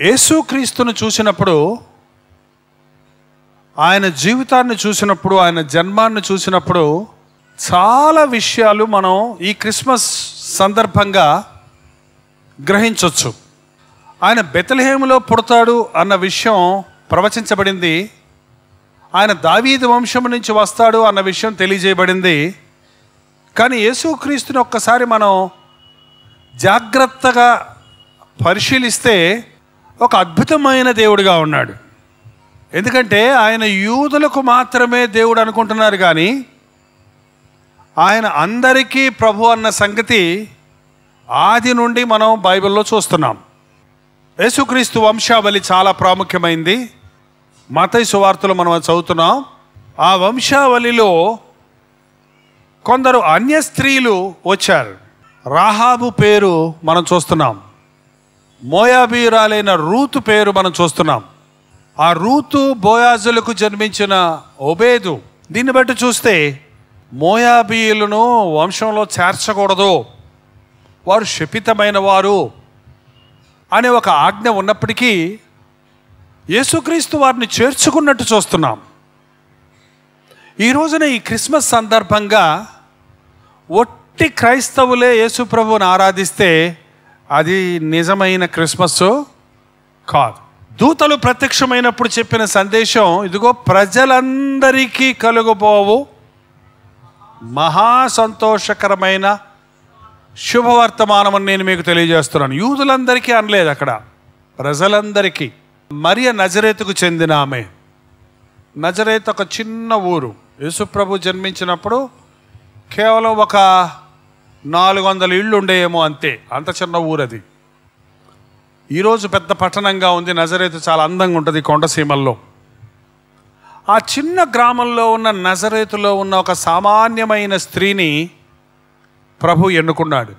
యేసుక్రీస్తును చూసినప్పుడు ఆయన జీవితాన్ని చూసినప్పుడు ఆయన జన్మాన్ని చూసినప్పుడు చాలా విషయాలు మనం ఈ క్రిస్మస్ సందర్భంగా గ్రహించవచ్చు ఆయన బెతలహేములో పుడతాడు అన్న విషయం ప్రవచించబడింది. ఆయన దావీదు వంశం నుంచి వస్తాడు అన్న విషయం తెలియజేయబడింది. కానీ యేసుక్రీస్తుని ఒక్కసారి మనం జాగ్రత్తగా పరిశీలిస్తే ఒక అద్భుతమైన దేవుడిగా ఉన్నాడు. ఎందుకంటే ఆయన యూదులకు మాత్రమే దేవుడు అనుకుంటున్నారు కానీ ఆయన అందరికీ ప్రభు అన్న సంగతి ఆది నుండి మనం బైబిల్లో చూస్తున్నాం. యేసుక్రీస్తు వంశావళి చాలా ప్రాముఖ్యమైంది. మతై సువార్తలు మనం చదువుతున్నాం. ఆ వంశావళిలో కొందరు అన్య స్త్రీలు వచ్చారు. రాహాబు పేరు మనం చూస్తున్నాం. మోయాబీరాలైన రూతు పేరు మనం చూస్తున్నాం. ఆ రూతు బోయాజులకు జన్మించిన ఒబేదు దీన్ని బట్టి చూస్తే మోయాబీయులను వంశంలో చేర్చకూడదు. వారు శపితమైన వారు అనే ఒక ఆజ్ఞ ఉన్నప్పటికీ యేసుక్రీస్తు వారిని చేర్చుకున్నట్టు చూస్తున్నాం. ఈ రోజున ఈ క్రిస్మస్ సందర్భంగా ఒట్టి క్రైస్తవులే యేసుప్రభువుని ఆరాధిస్తే అది నిజమైన క్రిస్మస్ కాదు. దూతలు ప్రత్యక్షమైనప్పుడు చెప్పిన సందేశం ఇదిగో ప్రజలందరికీ కలుగుబోవు. మహా సంతోషకరమైన శుభవర్తమానం నేను మీకు తెలియజేస్తున్నాను. యూదులందరికీ అనలేదు అక్కడ. ప్రజలందరికీ. మరియ నజరేతుకు చెందిన ఆమె. నజరేత్ ఒక చిన్న ఊరు. యేసుప్రభు జన్మించినప్పుడు కేవలం ఒక నాలుగు వందల ఇళ్ళు ఉండేయేమో అంతే. అంత చిన్న ఊరు అది ఈరోజు పెద్ద పట్టణంగా ఉంది. నజరేతు చాలా అందంగా ఉంటుంది కొండసీమల్లో ఆ చిన్న గ్రామంలో ఉన్న నజరేతులో ఉన్న ఒక సామాన్యమైన స్త్రీని ప్రభు ఎన్నుకున్నాడు.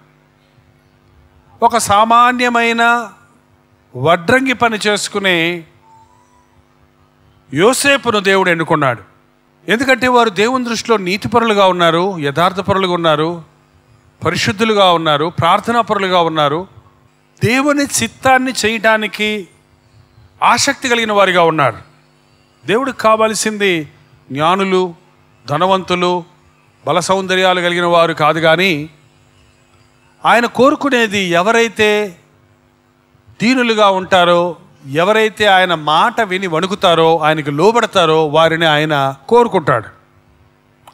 ఒక సామాన్యమైన వడ్రంగి పని చేసుకునే యోసేపును దేవుడు ఎన్నుకున్నాడు. ఎందుకంటే వారు దేవుని దృష్టిలో నీతిపరులుగా ఉన్నారు యథార్థపరులుగా ఉన్నారు. పరిశుద్ధులుగా ఉన్నారు ప్రార్థనాపరులుగా ఉన్నారు. దేవుని చిత్తాన్ని చేయడానికి ఆసక్తి కలిగిన వారిగా ఉన్నారు. దేవుడికి కావాల్సింది జ్ఞానులు ధనవంతులు బల సౌందర్యాలు కలిగిన వారు కాదు కానీ ఆయన కోరుకునేది ఎవరైతే దీనులుగా ఉంటారో ఎవరైతే ఆయన మాట విని వణుకుతారో ఆయనకు లోబడతారో వారిని ఆయన కోరుకుంటాడు.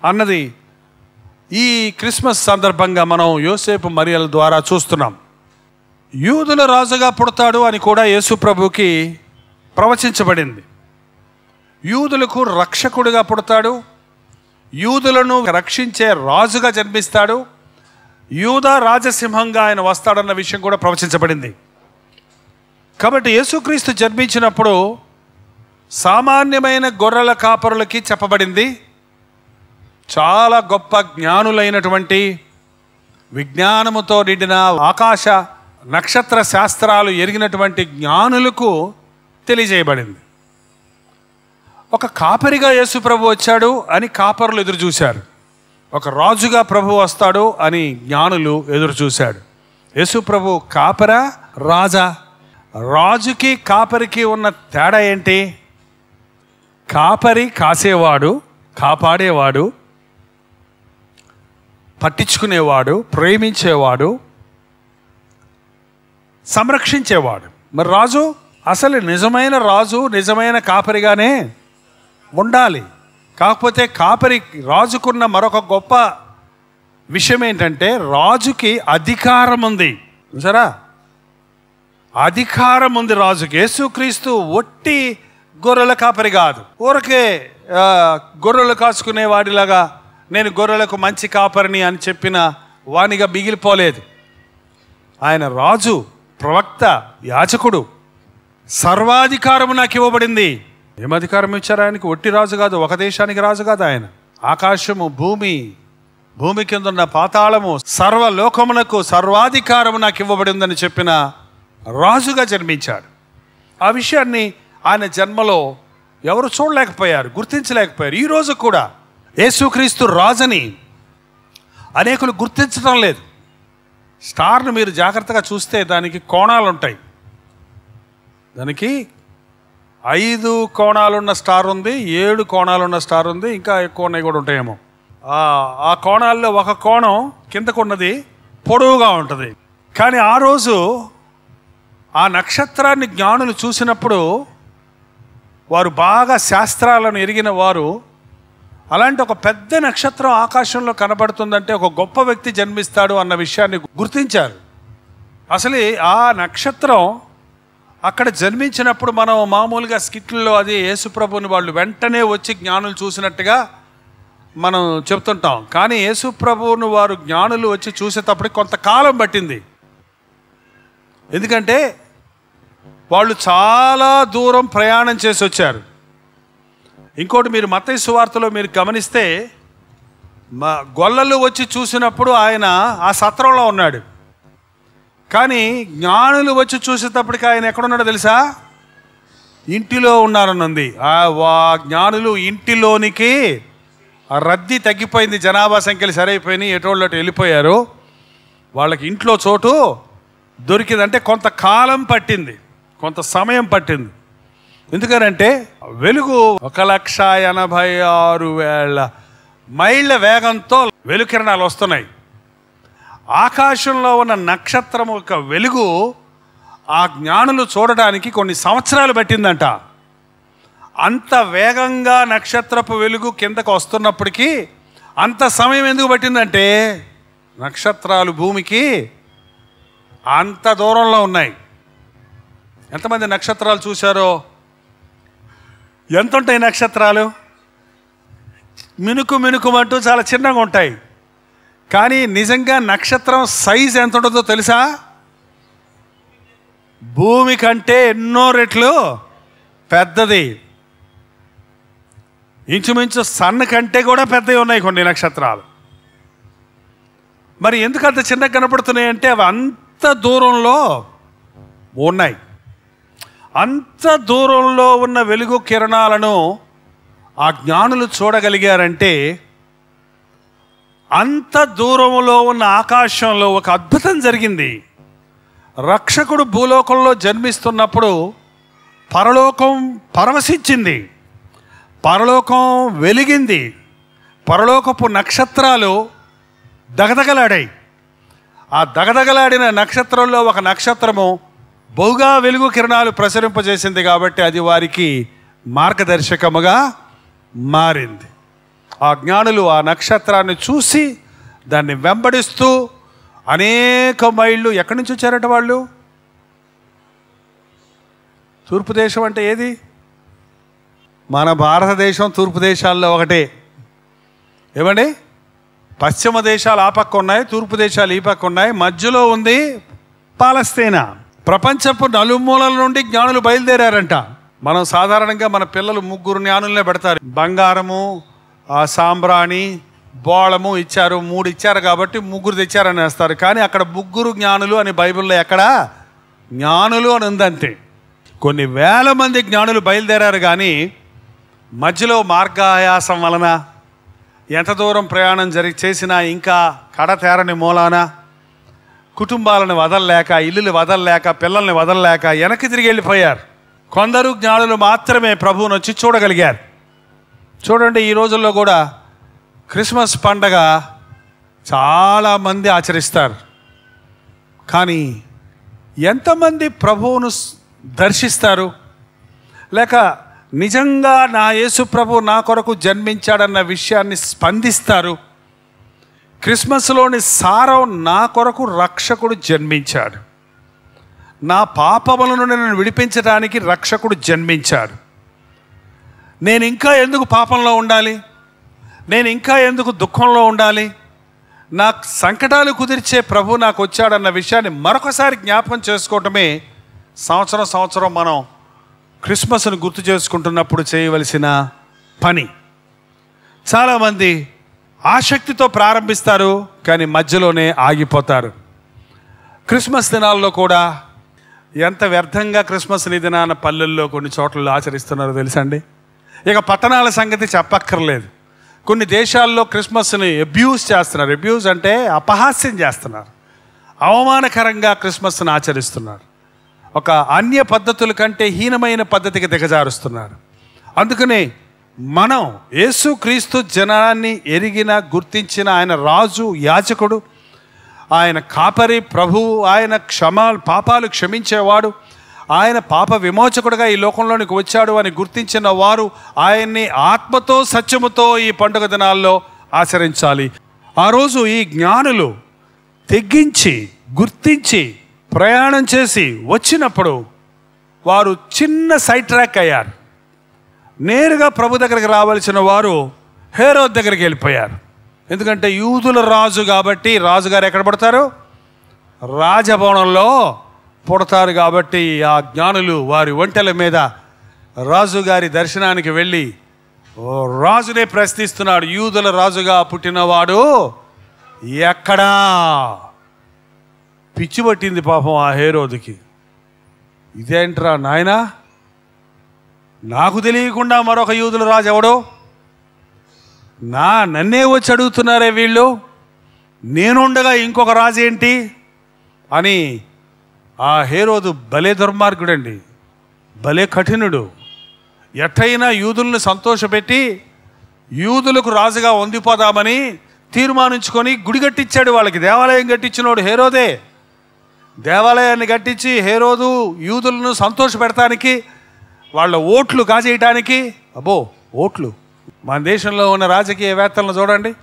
అన్నది ఈ క్రిస్మస్ సందర్భంగా మనం యోసేపు మరియల ద్వారా చూస్తున్నాం. యూదుల రాజుగా పుడతాడు అని కూడా యేసు ప్రభుకి ప్రవచించబడింది. యూదులకు రక్షకుడిగా పుడతాడు. యూదులను రక్షించే రాజుగా జన్మిస్తాడు. యూదా రాజసింహంగా ఆయన వస్తాడన్న విషయం కూడా ప్రవచించబడింది. కాబట్టి యేసుక్రీస్తు జన్మించినప్పుడు సామాన్యమైన గొర్రెల కాపరులకి చెప్పబడింది. చాలా గొప్ప జ్ఞానులైనటువంటి విజ్ఞానముతో నిండిన ఆకాశ నక్షత్ర శాస్త్రాలు ఎరిగినటువంటి జ్ఞానులకు తెలియజేయబడింది. ఒక కాపరిగా యేసు ప్రభు వచ్చాడు అని కాపరులు ఎదురు చూశారు. ఒక రాజుగా ప్రభు వస్తాడు అని జ్ఞానులు ఎదురు చూశాడు యేసు ప్రభు కాపర రాజా? రాజుకి కాపరికి ఉన్న తేడా ఏంటి? కాపరి కాసేవాడు కాపాడేవాడు పట్టించుకునేవాడు ప్రేమించేవాడు సంరక్షించేవాడు. మరి రాజు అసలు నిజమైన రాజు నిజమైన కాపరిగానే ఉండాలి. కాకపోతే కాపరి రాజుకున్న మరొక గొప్ప విషయం ఏంటంటే రాజుకి అధికారం ఉంది సరా అధికారం ఉంది రాజుకి యేసుక్రీస్తు ఒట్టి గొర్రెల కాపరి కాదు. ఊరకే గొర్రెలు కాచుకునే వాడిలాగా నేను గొర్రెలకు మంచి కాపరిని అని చెప్పిన వానిగా మిగిలిపోలేదు. ఆయన రాజు ప్రవక్త యాచకుడు సర్వాధికారము నాకు ఇవ్వబడింది. ఏమధికారం ఇచ్చారు ఆయనకి? ఒట్టి రాజు కాదు ఒక దేశానికి రాజు కాదు ఆయన. ఆకాశము భూమి భూమి కింద ఉన్న పాతాళము సర్వలోకమునకు సర్వాధికారము నాకు ఇవ్వబడిందని చెప్పిన రాజుగా జన్మించాడు. ఆ విషయాన్ని ఆయన జన్మలో ఎవరు చూడలేకపోయారు గుర్తించలేకపోయారు. ఈరోజు కూడా యేసుక్రీస్తు రాజని అనేకులు గుర్తించడం లేదు. స్టార్ను మీరు జాగ్రత్తగా చూస్తే దానికి కోణాలు ఉంటాయి దానికి ఐదు కోణాలున్న స్టార్ ఉంది ఏడు కోణాలున్న స్టార్ ఉంది ఇంకా ఎక్కువ ఉన్నాయి కూడా ఉంటాయేమో. ఆ కోణాల్లో ఒక కోణం కిందకున్నది పొడవుగా ఉంటుంది. కానీ ఆ రోజు ఆ నక్షత్రాన్ని జ్ఞానులు చూసినప్పుడు వారు బాగా శాస్త్రాలను ఎరిగిన వారు అలాంటి ఒక పెద్ద నక్షత్రం ఆకాశంలో కనబడుతుందంటే ఒక గొప్ప వ్యక్తి జన్మిస్తాడు అన్న విషయాన్ని గుర్తించారు. అసలు ఆ నక్షత్రం అక్కడ జన్మించినప్పుడు మనం మామూలుగా స్కిట్లలో అది యేసుప్రభుని వాళ్ళు వెంటనే వచ్చి జ్ఞానులు చూసినట్టుగా మనం చెప్తుంటాం. కానీ యేసుప్రభువును వారు జ్ఞానులు వచ్చి చూసేటప్పటికి కొంతకాలం పట్టింది. ఎందుకంటే వాళ్ళు చాలా దూరం ప్రయాణం చేసి వచ్చారు ఇంకోటి మీరు మత్తయి సువార్తలో మీరు గమనిస్తే మా గొల్లలు వచ్చి చూసినప్పుడు ఆయన ఆ సత్రంలో ఉన్నాడు. కానీ జ్ఞానులు వచ్చి చూసేటప్పటికి ఆయన ఎక్కడున్నాడో తెలుసా? ఇంటిలో ఉన్నారనుంది. వా జ్ఞానులు ఇంటిలోనికి ఆ రద్దీ తగ్గిపోయింది. జనాభా సంఖ్యలు సరైపోయినాయి. ఎటోళ్ళు వెళ్ళిపోయారు. వాళ్ళకి ఇంట్లో చోటు దొరికిందంటే కొంతకాలం పట్టింది. కొంత సమయం పట్టింది. ఎందుకనంటే వెలుగు ఒక లక్ష ఎనభై ఆరు వేల మైళ్ళ వేగంతో వెలుకిరణాలు వస్తున్నాయి. ఆకాశంలో ఉన్న నక్షత్రం యొక్క వెలుగు ఆ జ్ఞానులు చూడడానికి కొన్ని సంవత్సరాలు పట్టిందంట. అంత వేగంగా నక్షత్రపు వెలుగు కిందకు వస్తున్నప్పటికీ అంత సమయం ఎందుకు పట్టిందంటే నక్షత్రాలు భూమికి అంత దూరంలో ఉన్నాయి. ఎంతమంది నక్షత్రాలు చూశారో? ఎంత ఉంటాయి నక్షత్రాలు? మినుకు మినుకుమంటూ చాలా చిన్నగా ఉంటాయి. కానీ నిజంగా నక్షత్రం సైజ్ ఎంత ఉంటుందో తెలుసా? భూమి కంటే ఎన్నో రెట్లు పెద్దది. ఇంచుమించు సన్ కంటే కూడా పెద్దవి ఉన్నాయి కొన్ని నక్షత్రాలు. మరి ఎందుకు అంత చిన్నగా కనపడుతున్నాయి అంటే అవి అంత దూరంలో ఉన్నాయి. అంత దూరంలో ఉన్న వెలుగు కిరణాలను ఆ జ్ఞానులు చూడగలిగారంటే అంత దూరంలో ఉన్న ఆకాశంలో ఒక అద్భుతం జరిగింది. రక్షకుడు భూలోకంలో జన్మిస్తున్నప్పుడు పరలోకం పరవశించింది. పరలోకం వెలిగింది. పరలోకపు నక్షత్రాలు దగదగలాడాయి. ఆ దగదగలాడిన నక్షత్రంలో ఒక నక్షత్రము బహుగా వెలుగు కిరణాలు ప్రసరింపజేసింది కాబట్టి అది వారికి మార్గదర్శకముగా మారింది. ఆ జ్ఞానులు ఆ నక్షత్రాన్ని చూసి దాన్ని వెంబడిస్తూ అనేక మైళ్ళు ఎక్కడి నుంచి వచ్చారట వాళ్ళు? తూర్పు దేశం అంటే ఏది? మన భారతదేశం తూర్పు దేశాల్లో ఒకటే. ఏమండి? పశ్చిమ దేశాలు ఆ పక్క ఉన్నాయి తూర్పు దేశాలు ఈ పక్క ఉన్నాయి మధ్యలో ఉంది పాలస్తీనా. ప్రపంచపు నలుమూలల నుండి జ్ఞానులు బయలుదేరారంట. మనం సాధారణంగా మన పిల్లలు ముగ్గురు జ్ఞానులనే పెడతారు. బంగారము ఆ సాంబ్రాణి బోళము ఇచ్చారు మూడు ఇచ్చారు కాబట్టి ముగ్గురు తెచ్చారని వేస్తారు. కానీ అక్కడ ముగ్గురు జ్ఞానులు అని బైబిల్లో ఎక్కడ? జ్ఞానులు అని ఉందంతే. కొన్ని వేల మంది జ్ఞానులు బయలుదేరారు కానీ మధ్యలో మార్గాయాసం వలన ఎంత దూరం ప్రయాణం జరిగి చేసినా ఇంకా కడతేరని మూలాన కుటుంబాలను వదలలేక ఇల్లులు వదలలేక పిల్లల్ని వదలలేక వెనక్కి తిరిగి వెళ్ళిపోయారు. కొందరు జ్ఞానులు మాత్రమే ప్రభువును వచ్చి చూడగలిగారు. చూడండి ఈ రోజుల్లో కూడా క్రిస్మస్ పండగ చాలామంది ఆచరిస్తారు. కానీ ఎంతమంది ప్రభువును దర్శిస్తారు? లేక నిజంగా నా యేసు ప్రభు నా కొరకు జన్మించాడన్న విషయాన్ని స్పందిస్తారు? క్రిస్మస్లోని సారం నా కొరకు రక్షకుడు జన్మించాడు. నా పాపములను నేను విడిపించడానికి రక్షకుడు జన్మించాడు. నేను ఇంకా ఎందుకు పాపంలో ఉండాలి? నేను ఇంకా ఎందుకు దుఃఖంలో ఉండాలి? నా సంకటాలు కుదిర్చే ప్రభు నాకు వచ్చాడన్న విషయాన్ని మరొకసారి జ్ఞాపకం చేసుకోవటమే సంవత్సరం సంవత్సరం మనం క్రిస్మస్ను గుర్తు చేసుకుంటున్నప్పుడు చేయవలసిన పని. చాలామంది ఆసక్తితో ప్రారంభిస్తారు కానీ మధ్యలోనే ఆగిపోతారు. క్రిస్మస్ దినాల్లో కూడా ఎంత వ్యర్థంగా క్రిస్మస్ దినాన పల్లెల్లో కొన్ని చోట్లలో ఆచరిస్తున్నారో తెలుసండి? ఇక పట్టణాల సంగతి చెప్పక్కర్లేదు. కొన్ని దేశాల్లో క్రిస్మస్ని అబ్యూస్ చేస్తున్నారు. అబ్యూస్ అంటే అపహాస్యం చేస్తున్నారు. అవమానకరంగా క్రిస్మస్ని ఆచరిస్తున్నారు. ఒక అన్య పద్ధతుల కంటే హీనమైన పద్ధతికి దిగజారుస్తున్నారు. అందుకనే మనం యేసుక్రీస్తు జనాన్ని ఎరిగిన గుర్తించిన ఆయన రాజు యాచకుడు ఆయన కాపరి ప్రభువు ఆయన క్షమ పాపాలు క్షమించేవాడు ఆయన పాప విమోచకుడుగా ఈ లోకంలోనికి వచ్చాడు అని గుర్తించిన వారు ఆయన్ని ఆత్మతో సత్యముతో ఈ పండుగ దినాల్లో ఆచరించాలి. ఆ రోజు ఈ జ్ఞానులు తెగ్గించి గుర్తించి ప్రయాణం చేసి వచ్చినప్పుడు వారు చిన్న సైట్రాక్ అయ్యారు. నేరుగా ప్రభు దగ్గరికి రావాల్సిన వారు హేరోద్ దగ్గరికి వెళ్ళిపోయారు. ఎందుకంటే యూదుల రాజు కాబట్టి రాజుగారు ఎక్కడ పడతారు? రాజభవనంలో పుడతారు కాబట్టి ఆ జ్ఞానులు వారి ఒంటెల మీద రాజుగారి దర్శనానికి వెళ్ళి ఓ రాజునే ప్రశ్నిస్తున్నాడు యూదుల రాజుగా పుట్టినవాడు ఎక్కడా? పిచ్చి పట్టింది పాపం ఆ హేరోదుకి. ఇదేంట్రా నాయనా నాకు తెలియకుండా మరొక యూదుల రాజు ఎవడో? నా నన్నే వచ్చి అడుగుతున్నారే వీళ్ళు? నేనుండగా ఇంకొక రాజు ఏంటి? అని ఆ హేరోదు భలే దుర్మార్గుడండి భలే కఠినుడు. ఎట్టయినా యూదుల్ని సంతోషపెట్టి యూదులకు రాజుగా వందిపోదామని తీర్మానించుకొని గుడి కట్టించాడు వాళ్ళకి. దేవాలయం కట్టించినోడు హేరోదే. దేవాలయాన్ని కట్టించి హేరోదు యూదులను సంతోషపెడటానికి వాళ్ళ ఓట్లు కాజేయటానికి? అబ్బో ఓట్లు. మన దేశంలో ఉన్న రాజకీయవేత్తలను చూడండి.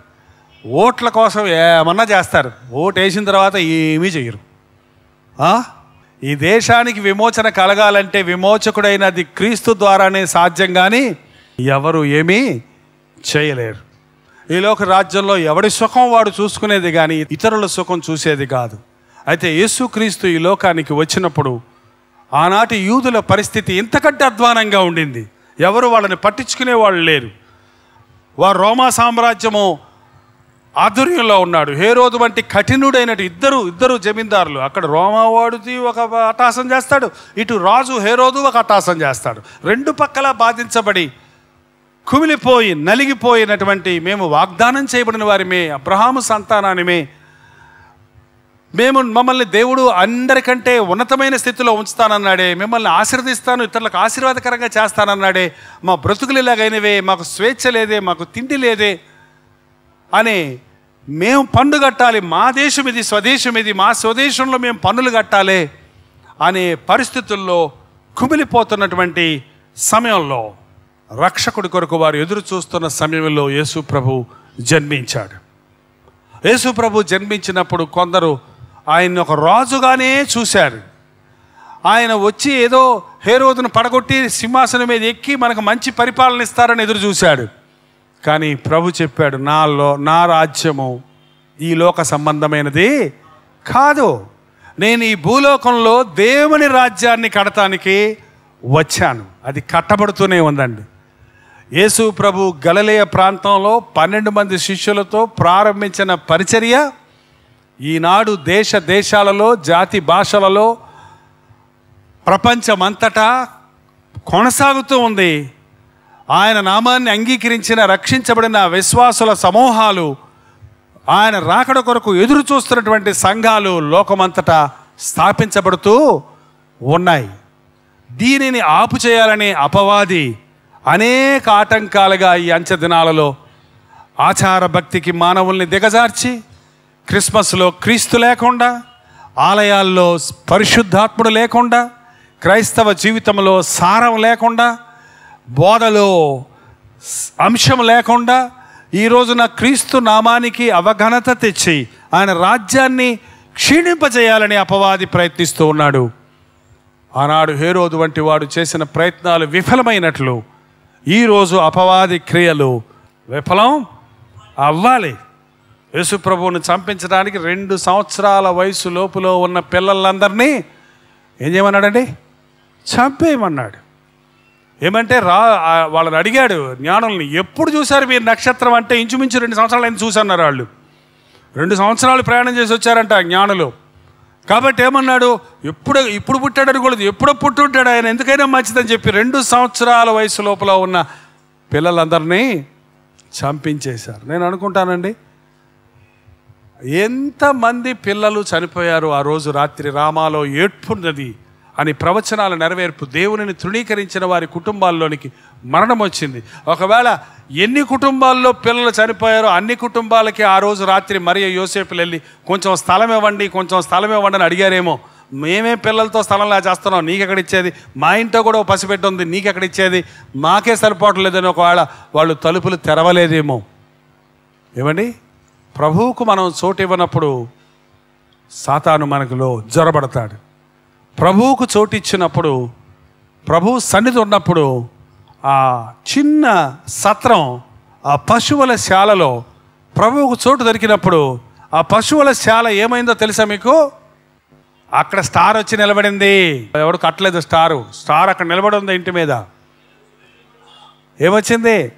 ఓట్ల కోసం ఏమన్నా చేస్తారు. ఓటు వేసిన తర్వాత ఏమీ చేయరు ఆ? ఈ దేశానికి విమోచన కలగాలంటే విమోచకుడైనది క్రీస్తు ద్వారానే సాధ్యం కానీ ఎవరు ఏమీ చేయలేరు. ఈ లోక రాజ్యంలో ఎవడి సుఖం వాడు చూసుకునేది కానీ ఇతరుల సుఖం చూసేది కాదు. అయితే యేసుక్రీస్తు ఈ లోకానికి వచ్చినప్పుడు ఆనాటి యూదుల పరిస్థితి ఇంతకంటే అధ్వానంగా ఉండింది. ఎవరు వాళ్ళని పట్టించుకునే వాళ్ళు లేరు. వారు రోమా సామ్రాజ్యము ఆధుర్యంలో ఉన్నాడు. హేరోదు వంటి కఠినుడైన ఇద్దరు ఇద్దరు జమీందారులు. అక్కడ రోమావాడిది ఒక అటాసం చేస్తాడు. ఇటు రాజు హేరోదు ఒక అటాసం చేస్తాడు. రెండు పక్కల బాధించబడి కుమిలిపోయి నలిగిపోయినటువంటి మేము వాగ్దానం చేయబడిన వారిమే అబ్రహాము సంతానానిమే మేము మమ్మల్ని దేవుడు అందరికంటే ఉన్నతమైన స్థితిలో ఉంచుతానన్నాడే. మిమ్మల్ని ఆశీర్వదిస్తాను ఇతరులకు ఆశీర్వాదకరంగా చేస్తానన్నాడే. మా బ్రతుకులు ఇలాగైనవే మాకు స్వేచ్ఛ లేదే మాకు తిండి లేదే అని మేము పన్ను కట్టాలి మా దేశం ఇది స్వదేశం ఇది మా స్వదేశంలో మేము పన్నులు కట్టాలి అనే పరిస్థితుల్లో కుమిలిపోతున్నటువంటి సమయంలో రక్షకుడి కొరకు వారు ఎదురు చూస్తున్న సమయంలో యేసు ప్రభు జన్మించాడు. యేసు ప్రభు జన్మించినప్పుడు కొందరు ఆయన ఒక రాజుగానే చూశారు. ఆయన వచ్చి ఏదో హేరోదును పడగొట్టి సింహాసనం మీద ఎక్కి మనకు మంచి పరిపాలన ఇస్తారని ఎదురు చూశాడు. కానీ ప్రభు చెప్పాడు నాలో నా రాజ్యము ఈ లోక సంబంధమైనది కాదు. నేను ఈ భూలోకంలో దేవుని రాజ్యాన్ని కడటానికి వచ్చాను. అది కట్టబడుతూనే ఉందండి. యేసు ప్రభు గలలేయ ప్రాంతంలో పన్నెండు మంది శిష్యులతో ప్రారంభించిన పరిచర్య ఈనాడు దేశ దేశాలలో జాతి భాషలలో ప్రపంచమంతటా కొనసాగుతూ ఉంది. ఆయన నామాన్ని అంగీకరించిన రక్షించబడిన విశ్వాసుల సమూహాలు ఆయన రాకడ కొరకు ఎదురు చూస్తున్నటువంటి సంఘాలు లోకమంతటా స్థాపించబడుతూ ఉన్నాయి. దీనిని ఆపు చేయాలనే అపవాది అనేక ఆటంకాలుగా ఈ అంచె దినాలలో ఆచార భక్తికి మానవుల్ని దిగజార్చి క్రిస్మస్లో క్రీస్తు లేకుండా ఆలయాల్లో పరిశుద్ధాత్ముడు లేకుండా క్రైస్తవ జీవితంలో సారం లేకుండా బోధలో అంశం లేకుండా ఈ రోజున క్రీస్తు నామానికి అవఘనత తెచ్చి ఆయన రాజ్యాన్ని క్షీణింపజేయాలని అపవాది ప్రయత్నిస్తూ ఉన్నాడు. ఆనాడు హేరోదు వంటి వాడు చేసిన ప్రయత్నాలు విఫలమైనట్లు ఈరోజు అపవాది క్రియలు విఫలం అవ్వాలి. యేసుప్రభువుని చంపించడానికి రెండు సంవత్సరాల వయసు లోపులో ఉన్న పిల్లలందరినీ ఏం చేయమన్నాడండి? చంపేయమన్నాడు. ఏమంటే రా వాళ్ళని అడిగాడు జ్ఞానుల్ని ఎప్పుడు చూశారు మీరు నక్షత్రం? అంటే ఇంచుమించు రెండు సంవత్సరాలు అయిన చూసన్నారు వాళ్ళు. రెండు సంవత్సరాలు ప్రయాణం చేసి వచ్చారంట జ్ఞానులు. కాబట్టి ఏమన్నాడు? ఎప్పుడు ఇప్పుడు పుట్టాడు అనుకోలేదు ఎప్పుడో పుట్టుంటాడు ఆయన. ఎందుకైనా మంచిదని చెప్పి రెండు సంవత్సరాల వయసు లోపల ఉన్న పిల్లలందరినీ చంపించేశారు. నేను అనుకుంటానండి ఎంతమంది పిల్లలు చనిపోయారు ఆ రోజు రాత్రి రామాలో ఏడ్పున్నది అని ప్రవచనాల నెరవేర్పు దేవునిని తృణీకరించిన వారి కుటుంబాల్లోనికి మరణం వచ్చింది ఒకవేళ ఎన్ని కుటుంబాల్లో పిల్లలు చనిపోయారో అన్ని కుటుంబాలకి ఆ రోజు రాత్రి మరియు యోసేపులు వెళ్ళి కొంచెం స్థలం ఇవ్వండి కొంచెం స్థలం ఇవ్వండి అని అడిగారేమో. మేమే పిల్లలతో స్థలంలా చేస్తున్నాం నీకెక్కడ ఇచ్చేది మా ఇంట్లో కూడా ఓ పసిపెట్టి ఉంది నీకెక్కడ ఇచ్చేది మాకే సరిపోవట్లేదని ఒకవేళ వాళ్ళు తలుపులు తెరవలేదేమో. ఏమండి? ప్రభువుకు మనం చోటు ఇవ్వనప్పుడు సాతాను మనకులో జ్వరబడతాడు. ప్రభువుకు చోటు ఇచ్చినప్పుడు ప్రభు సన్నిధి ఉన్నప్పుడు ఆ చిన్న సత్రం ఆ పశువుల శాలలో ప్రభువుకు చోటు దొరికినప్పుడు ఆ పశువుల శాల ఏమైందో తెలుసా మీకు? అక్కడ స్టార్ వచ్చి నిలబడింది. ఎవడు కట్టలేదు స్టారు. స్టార్ అక్కడ నిలబడి ఉంది ఇంటి మీద. ఏమొచ్చింది?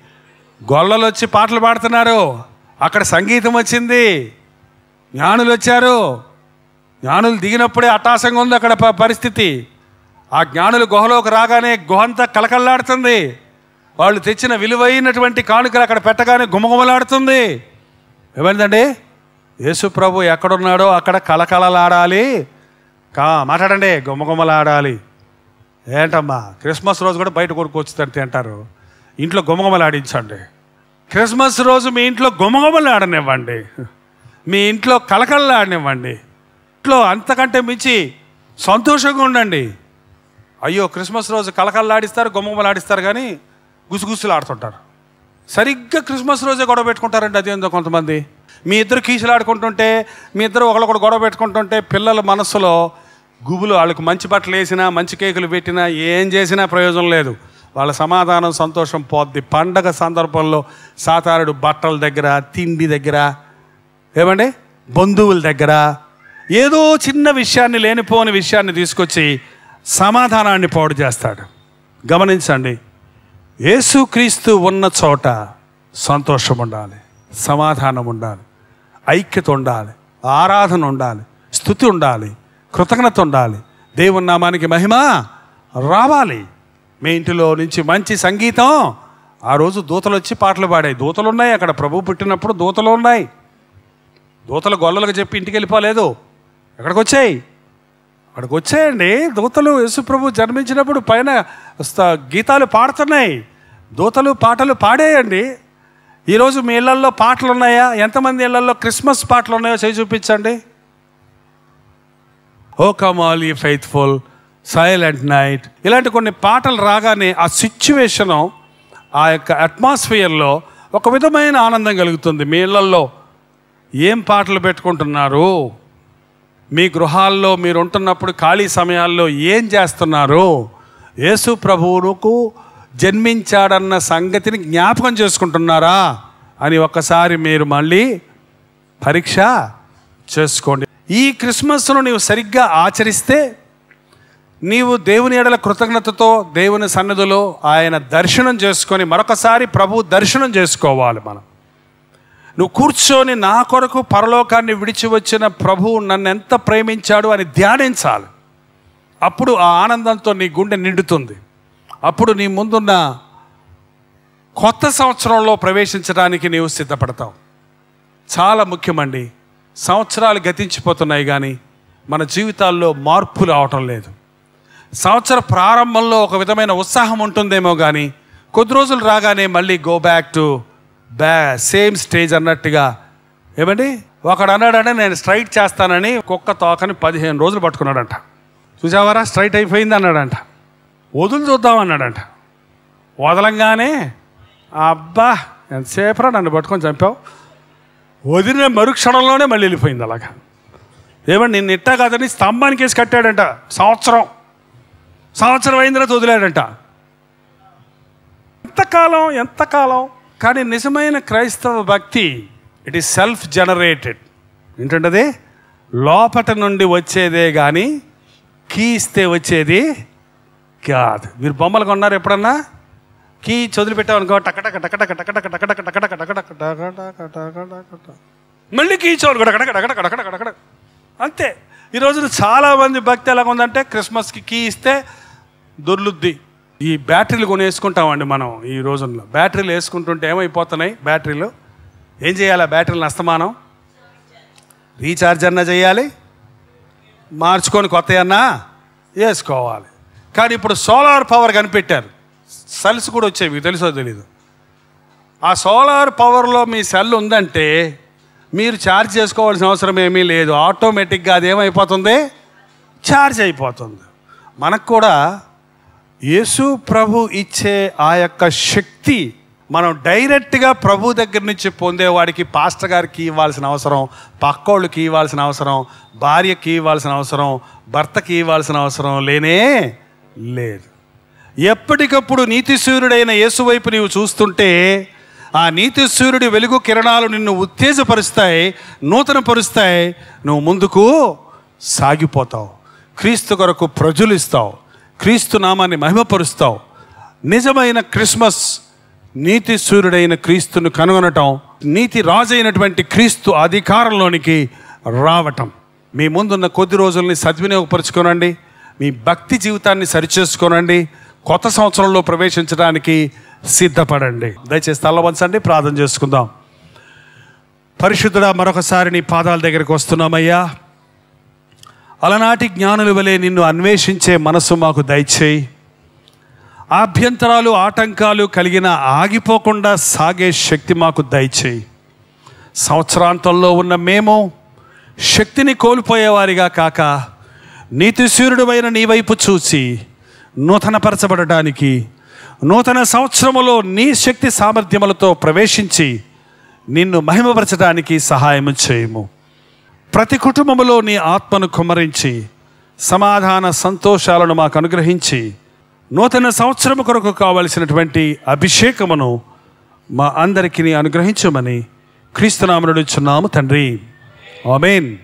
గొల్లలు వచ్చి పాటలు పాడుతున్నారు. అక్కడ సంగీతం వచ్చింది. జ్ఞానులు వచ్చారు. జ్ఞానులు దిగినప్పుడే అటాసంగా ఉంది అక్కడ పరిస్థితి. ఆ జ్ఞానులు గుహలోకి రాగానే గుహ అంతా కలకల్లాడుతుంది వాళ్ళు తెచ్చిన విలువైనటువంటి కానుకలు అక్కడ పెట్టగానే గుమగుమలాడుతుంది. ఏమైందండి? యేసు ప్రభు ఎక్కడున్నాడో అక్కడ కలకలలాడాలి కా మాట్లాడండి గుమగుమలాడాలి. ఏంటమ్మా క్రిస్మస్ రోజు కూడా బయట కొనుక్కొచ్చుతంటే అంటారు ఇంట్లో గుమగుమలాడించండి. క్రిస్మస్ రోజు మీ ఇంట్లో గుమగుమలాడనివ్వండి. మీ ఇంట్లో కలకలలాడనివ్వండి ఇంట్లో అంతకంటే మించి సంతోషంగా ఉండండి. అయ్యో క్రిస్మస్ రోజు కలకల్లాడిస్తారు గుమ్మగుమలాడిస్తారు కానీ గుసుగుసులు ఆడుతుంటారు సరిగ్గా క్రిస్మస్ రోజే గొడవ పెట్టుకుంటారండి అదేందో కొంతమంది. మీ ఇద్దరు కీసులు ఆడుకుంటుంటే మీ ఇద్దరు ఒకరికొకరు గొడవ పెట్టుకుంటుంటే పిల్లల మనసులో గుబులు వాళ్ళకి మంచి బట్టలు వేసినా మంచి కేకులు పెట్టినా ఏం చేసినా ప్రయోజనం లేదు. వాళ్ళ సమాధానం సంతోషం పోద్ది. పండగ సందర్భంలో సాతారుడు బట్టల దగ్గర తిండి దగ్గర ఏమండి? బంధువుల దగ్గర ఏదో చిన్న విషయాన్ని లేనిపోని విషయాన్ని తీసుకొచ్చి సమాధానాన్ని పాడు చేస్తాడు. గమనించండి యేసుక్రీస్తు ఉన్న చోట సంతోషం ఉండాలి సమాధానం ఉండాలి ఐక్యత ఉండాలి ఆరాధన ఉండాలి స్థుతి ఉండాలి కృతజ్ఞత ఉండాలి. దేవుని నామానికి మహిమ రావాలి. మీ ఇంటిలో నుంచి మంచి సంగీతం. ఆ రోజు దూతలు వచ్చి పాటలు పాడాయి. దూతలు ఉన్నాయి అక్కడ. ప్రభు పుట్టినప్పుడు దూతలు ఉన్నాయి. దూతలు గొల్లలకు చెప్పి ఇంటికి వెళ్ళిపోలేదు. ఎక్కడికి వచ్చాయి? అక్కడికి వచ్చాయండి. దూతలు యేసుప్రభు జన్మించినప్పుడు పైన గీతాలు పాడుతున్నాయి. దూతలు పాటలు పాడేయండి. ఈరోజు మీ ఇళ్ళల్లో పాటలు ఉన్నాయా? ఎంతమంది ఇళ్ళల్లో క్రిస్మస్ పాటలు ఉన్నాయో చేయి చూపించండి. ఓ కమాల్ ఈ ఫెయిత్ఫుల్. సైలెంట్ నైట్ ఇలాంటి కొన్ని పాటలు రాగానే ఆ సిచ్యువేషను ఆ యొక్క అట్మాస్ఫియర్లో ఒక విధమైన ఆనందం కలుగుతుంది. మీ ఇళ్ళల్లో ఏం పాటలు పెట్టుకుంటున్నారు? మీ గృహాల్లో మీరు ఉంటున్నప్పుడు ఖాళీ సమయాల్లో ఏం చేస్తున్నారు? యేసు ప్రభువుకు జన్మించాడన్న సంగతిని జ్ఞాపకం చేసుకుంటున్నారా? అని ఒక్కసారి మీరు మళ్ళీ పరీక్ష చేసుకోండి. ఈ క్రిస్మస్ను నీవు సరిగ్గా ఆచరిస్తే నీవు దేవుని ఎడల కృతజ్ఞతతో దేవుని సన్నిధిలో ఆయన దర్శనం చేసుకొని మరొకసారి ప్రభు దర్శనం చేసుకోవాలి మనం. నువ్వు కూర్చొని నా కొరకు పరలోకాన్ని విడిచి వచ్చిన ప్రభువు నన్ను ఎంత ప్రేమించాడు అని ధ్యానించాలి. అప్పుడు ఆ ఆనందంతో నీ గుండె నిండుతుంది. అప్పుడు నీ ముందున్న కొత్త సంవత్సరంలో ప్రవేశించడానికి నీవు సిద్ధపడతావు. చాలా ముఖ్యమండి. సంవత్సరాలు గతించిపోతున్నాయి కానీ మన జీవితాల్లో మార్పులు అవటం లేదు. సంవత్సర ప్రారంభంలో ఒక విధమైన ఉత్సాహం ఉంటుందేమో కానీ కొద్ది రోజులు రాగానే మళ్ళీ గో బ్యాక్ టు బ్యా సేమ్ స్టేజ్ అన్నట్టుగా. ఏమండి? ఒకడు అన్నాడంటే నేను స్ట్రైట్ చేస్తానని కుక్క తోకని పదిహేను రోజులు పట్టుకున్నాడంట. చూసావారా? స్ట్రైట్ అయిపోయింది అన్నాడంట. వదులు చూద్దాం అన్నాడంట. వదలంగానే అబ్బా ఎంతసేపరా నన్ను పట్టుకొని చంపావు? వదిలిన మరుక్షణంలోనే మళ్ళీ వెళ్ళిపోయింది అలాగా. ఏమండి నిన్న ఇట్టా కాదని స్తంభానికి వేసి కట్టాడంట సంవత్సరం. సంవత్సరం అయిన తర్వాత వదిలాడంట ఎంతకాలం ఎంతకాలం కానీ నిజమైన క్రైస్తవ భక్తి ఇట్ ఈస్ సెల్ఫ్ జనరేటెడ్ ఏంటంటే లోపట నుండి వచ్చేదే కానీ కీ ఇస్తే వచ్చేది కాదు మీరు బొమ్మలు కొన్నారు ఎప్పుడన్నా కీ చదువు పెట్టామనుకో టకటక టకటక టకటక టకటక టకటక టకటక టకటక మళ్ళీ కీ చదువు అంతే ఈరోజు చాలామంది భక్తి ఎలా ఉందంటే క్రిస్మస్కి కీ ఇస్తే దొర్లుద్ది. ఈ బ్యాటరీలు కొనేసుకుంటామండి మనం ఈ రోజుల్లో. బ్యాటరీలు వేసుకుంటుంటే ఏమైపోతున్నాయి? బ్యాటరీలు. ఏం చేయాలి? ఆ బ్యాటరీలను అస్తమానం. రీఛార్జ్ అన్నా చేయాలి. మార్చుకొని కొత్త అన్నా వేసుకోవాలి. కానీ ఇప్పుడు సోలార్ పవర్ కనిపెట్టారు. సెల్స్ కూడా వచ్చాయి మీకు తెలుసో తెలీదు. ఆ సోలార్ పవర్లో మీ సెల్ ఉందంటే మీరు ఛార్జ్ చేసుకోవాల్సిన అవసరం ఏమీ లేదు. ఆటోమేటిక్గా అది ఏమైపోతుంది ఛార్జ్ అయిపోతుంది. మనకు కూడా యేసు ప్రభు ఇచ్చే ఆ యొక్క శక్తి మనం డైరెక్ట్గా ప్రభు దగ్గర నుంచి పొందేవాడికి పాస్టర్ గారికి ఇవ్వాల్సిన అవసరం పక్కోళ్ళకి ఇవ్వాల్సిన అవసరం భార్యకి ఇవ్వాల్సిన అవసరం భర్తకి ఇవ్వాల్సిన అవసరం లేనే లేదు. ఎప్పటికప్పుడు నీతి సూర్యుడైన యేసు వైపు నీవు చూస్తుంటే ఆ నీతి సూర్యుడి వెలుగు కిరణాలు నిన్ను ఉత్తేజపరుస్తాయి నూతనపరుస్తాయి నువ్వు ముందుకు సాగిపోతావు. క్రీస్తు కొరకు ప్రజలు ఇస్తావు. క్రీస్తు నామాన్ని మహిమపరుస్తావు. నిజమైన క్రిస్మస్ నీతి సూర్యుడైన క్రీస్తును కనుగొనటం నీతి రాజైనటువంటి క్రీస్తు అధికారంలోనికి రావటం. మీ ముందున్న కొద్ది రోజుల్ని సద్వినియోగపరచుకోనండి. మీ భక్తి జీవితాన్ని సరిచేసుకోనండి. కొత్త సంవత్సరంలో ప్రవేశించడానికి సిద్ధపడండి. దయచేసి తల్లవంచండి ప్రార్థన చేసుకుందాం. పరిశుద్ధుడా మరొకసారి నీ పాదాల దగ్గరికి వస్తున్నామయ్యా. అలనాటి జ్ఞానులు వలె నిన్ను అన్వేషించే మనసు మాకు దయచేయి. ఆభ్యంతరాలు ఆటంకాలు కలిగిన ఆగిపోకుండా సాగే శక్తి మాకు దయచేయి. సంవత్సరాంతంలో ఉన్న మేము శక్తిని కోల్పోయేవారిగా కాక నీతిశూరుడువైన నీ వైపు చూసి నూతనపరచబడటానికి నూతన సంవత్సరములో నీ శక్తి సామర్థ్యములతో ప్రవేశించి నిన్ను మహిమపరచడానికి సహాయము చేయము. ప్రతి కుటుంబంలో నీ ఆత్మను కుమ్మరించి సమాధాన సంతోషాలను మాకు అనుగ్రహించి నూతన సంవత్సరం కొరకు కావలసినటువంటి అభిషేకమును మా అందరికీ అనుగ్రహించమని క్రీస్తునామనుడుచున్నాము తండ్రి. ఆమెన్.